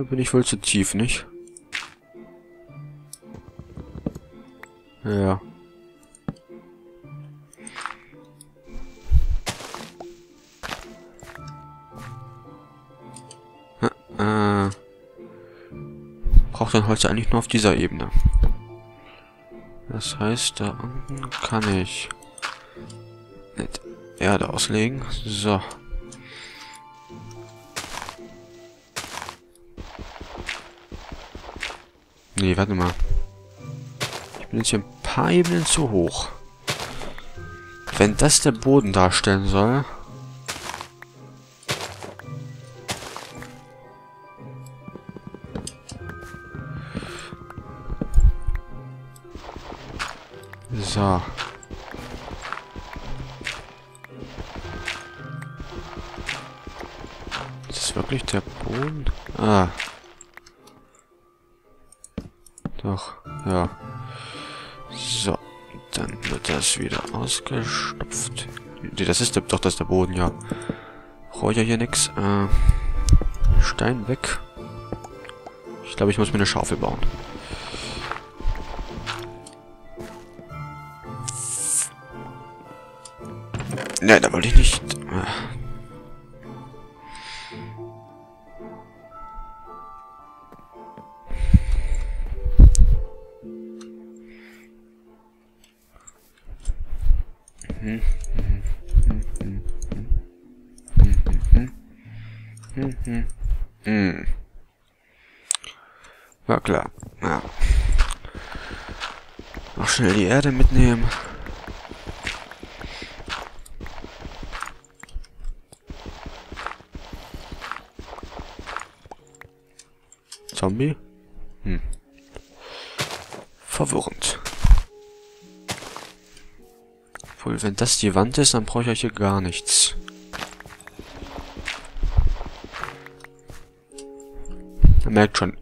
Da bin ich wohl zu tief, nicht? Ja. Äh, braucht dann Holz eigentlich nur auf dieser Ebene. Das heißt, da unten kann ich mit Erde auslegen. So. Nee, warte mal. Ich bin jetzt hier ein paar Ebenen zu hoch. Wenn das der Boden darstellen soll... So. Ist das wirklich der Boden? Ah. Doch, ja. So, dann wird das wieder ausgestopft. Nee, das ist der, doch, das ist der Boden, ja. Brauche ja hier nix. Äh, Stein weg. Ich glaube, ich muss mir eine Schaufel bauen. Nein, da wollte ich nicht. Hm. War klar. Ja. Noch schnell die Erde mitnehmen. Zombie? Obwohl, wenn das die Wand ist, dann brauche ich euch hier gar nichts. Man merkt schon,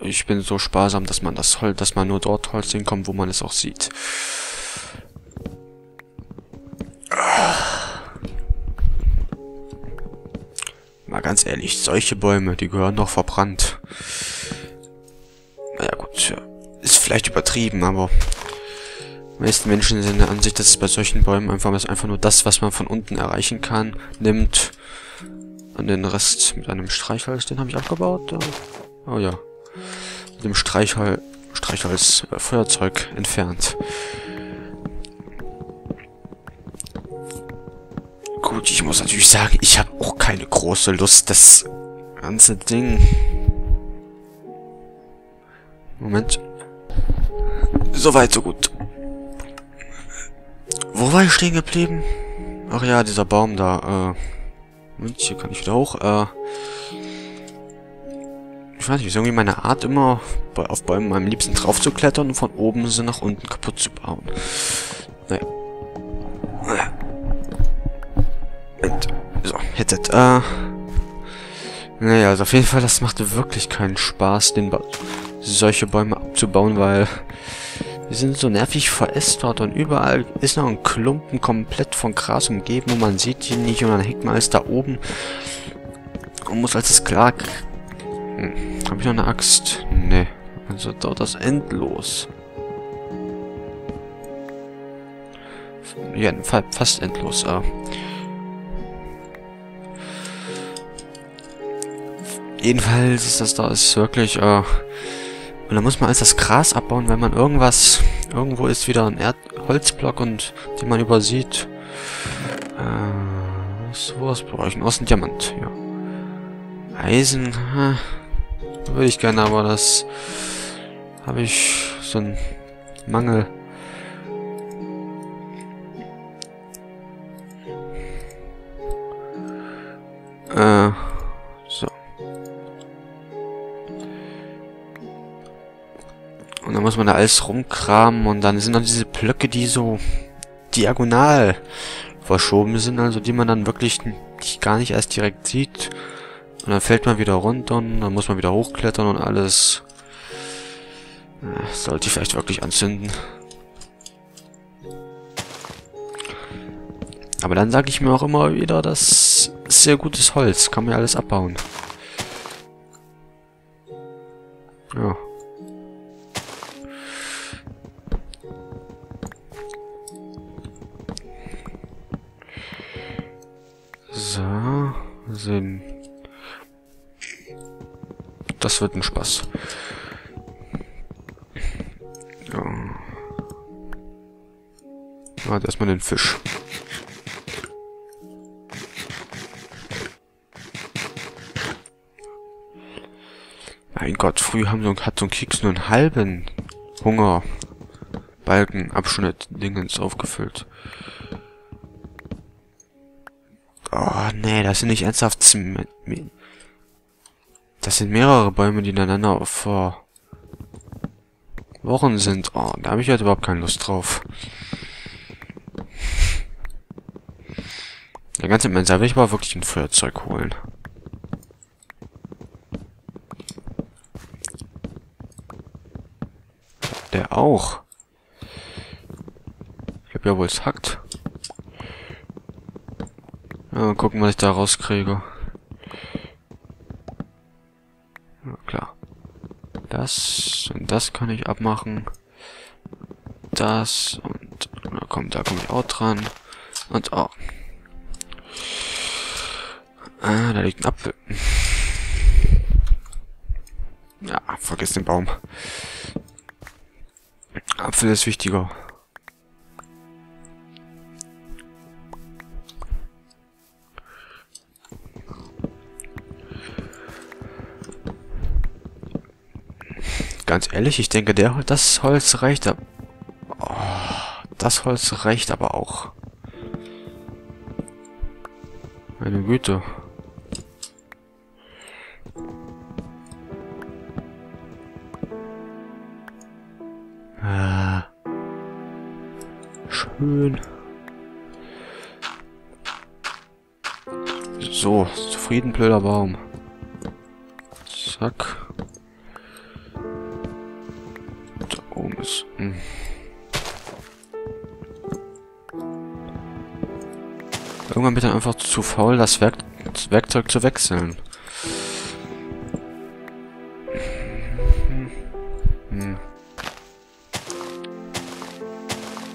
ich bin so sparsam, dass man das Holz, dass man nur dort Holz hinkommt, wo man es auch sieht. Mal ganz ehrlich, solche Bäume, die gehören doch verbrannt. Naja gut, ist vielleicht übertrieben, aber meisten Menschen sind der Ansicht, dass es bei solchen Bäumen einfach, einfach nur das, was man von unten erreichen kann, nimmt und den Rest mit einem Streichholz, den habe ich abgebaut. Oh ja. Mit dem Streichhol Streichholz äh, Feuerzeug entfernt. Gut, ich muss natürlich sagen, ich habe auch keine große Lust, das ganze Ding... Moment. Soweit, so gut. Wo war ich stehen geblieben? Ach ja, dieser Baum da. Äh, Moment, hier kann ich wieder hoch. Äh, ich weiß nicht, ist irgendwie meine Art immer, auf Bäumen am liebsten drauf zu klettern und von oben sie nach unten kaputt zu bauen. Naja. So, Headset. Äh. Naja, also auf jeden Fall, das machte wirklich keinen Spaß, den ba solche Bäume abzubauen, weil die sind so nervig verästert und überall ist noch ein Klumpen komplett von Gras umgeben und man sieht die nicht und dann hängt man alles da oben und muss als Sklav... Hm. Habe ich noch eine Axt? Nee. Also dauert das endlos. Ja, fast endlos. Äh. Jedenfalls ist das da ist wirklich, äh, und dann muss man alles das Gras abbauen, wenn man irgendwas, irgendwo ist wieder ein Erd Holzblock und den man übersieht. Äh, was, was brauche ich? Aus dem Diamant, ja. Eisen, äh, würde ich gerne, aber das habe ich so einen Mangel. Muss man da alles rumkramen und dann sind dann diese Blöcke, die so diagonal verschoben sind, also die man dann wirklich nicht, gar nicht erst direkt sieht. Und dann fällt man wieder runter und dann muss man wieder hochklettern und alles. Sollte ich vielleicht wirklich anzünden. Aber dann sage ich mir auch immer wieder, das ist sehr gutes Holz. Kann man ja alles abbauen. Sehen. Das wird ein Spaß. Ja. Warte erstmal den Fisch. Mein Gott, früher haben so, hat so ein Keks nur einen halben Hunger Balken, Abschnitt, Dingens aufgefüllt. Oh, nee, das sind nicht ernsthaft. Das sind mehrere Bäume, die ineinander vor Wochen sind. Oh, da habe ich halt überhaupt keine Lust drauf. Der ganze Mensch, da will ich aber wirklich ein Feuerzeug holen. Der auch. Ich glaube ja wohl, es hackt. Ja, mal gucken, was ich da rauskriege. Ja, klar. Das und das kann ich abmachen. Das und na komm, da komme ich auch dran. Und. Oh. Ah, da liegt ein Apfel. Ja, vergiss den Baum. Apfel ist wichtiger. Ehrlich, ich denke, der das Holz reicht. Oh, das Holz reicht aber auch. Meine Güte. Ah. Schön. So, zufrieden, blöder Baum. Zack. Ist. Hm. Irgendwann bin ich einfach zu faul, das, Werk das Werkzeug zu wechseln.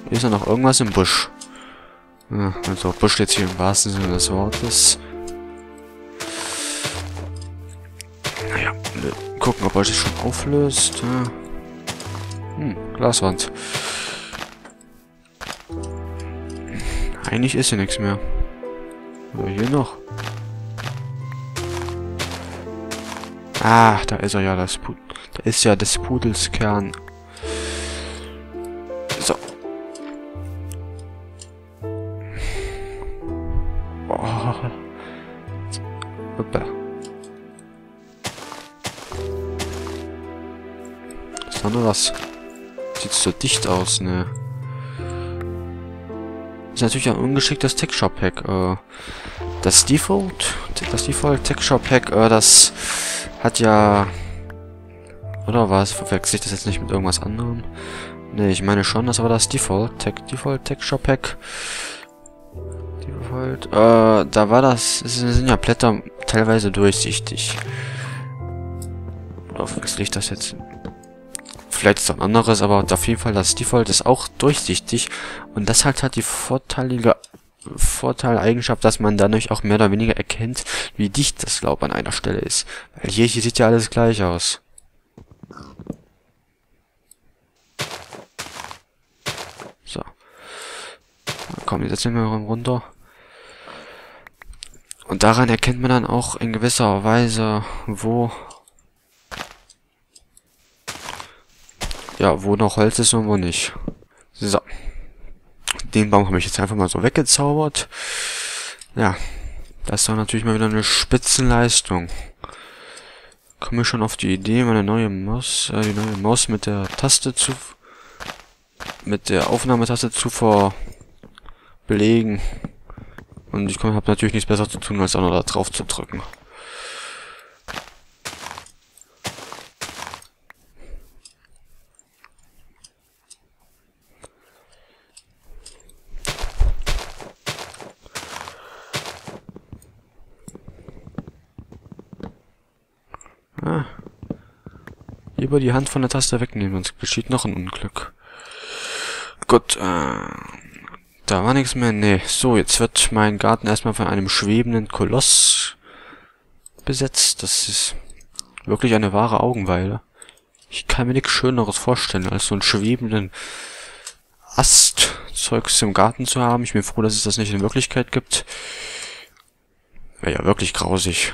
Hier ist ja noch irgendwas im Busch. Ja, also Busch jetzt hier im wahrsten Sinne des Wortes. Naja, gucken, ob er sich schon auflöst. Ja. Glaswand. Eigentlich ist hier nichts mehr. Aber hier noch. Ah, da ist er ja, das Pud Da ist ja des Pudels Kern. So. Oh. Hoppla. Ist da noch was? Sieht so dicht aus, ne? Ist natürlich ein ungeschicktes Texture-Pack. Äh, das Default, das Default Texture-Pack, äh, das hat ja... Oder was? Verwechsel ich das jetzt nicht mit irgendwas anderem? Ne, ich meine schon, das war das Default, Tech, Default Texture Pack. Default, äh, da war das, sind ja Blätter teilweise durchsichtig. Oder verwechsel ich das jetzt? Vielleicht ist es ein anderes, aber auf jeden Fall das Default ist auch durchsichtig. Und das halt hat die vorteilige Vorteileigenschaft, dass man dadurch auch mehr oder weniger erkennt, wie dicht das Laub an einer Stelle ist. Weil hier, hier sieht ja alles gleich aus. So. Komm, jetzt setzen wir runter. Und daran erkennt man dann auch in gewisser Weise, wo Ja, wo noch Holz ist und wo nicht. So. Den Baum habe ich jetzt einfach mal so weggezaubert. Ja. Das war natürlich mal wieder eine Spitzenleistung. Komme ich schon auf die Idee, meine neue Maus, äh, die neue Maus mit der Taste zu, mit der Aufnahmetaste zu verbelegen. Und ich habe natürlich nichts besser zu tun, als auch noch da drauf zu drücken. Lieber die Hand von der Taste wegnehmen, sonst geschieht noch ein Unglück. Gut, äh, da war nichts mehr. Nee, so, jetzt wird mein Garten erstmal von einem schwebenden Koloss besetzt. Das ist wirklich eine wahre Augenweile. Ich kann mir nichts Schöneres vorstellen, als so einen schwebenden Astzeugs im Garten zu haben. Ich bin froh, dass es das nicht in Wirklichkeit gibt. Wäre ja wirklich grausig.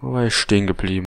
Wo war ich stehen geblieben?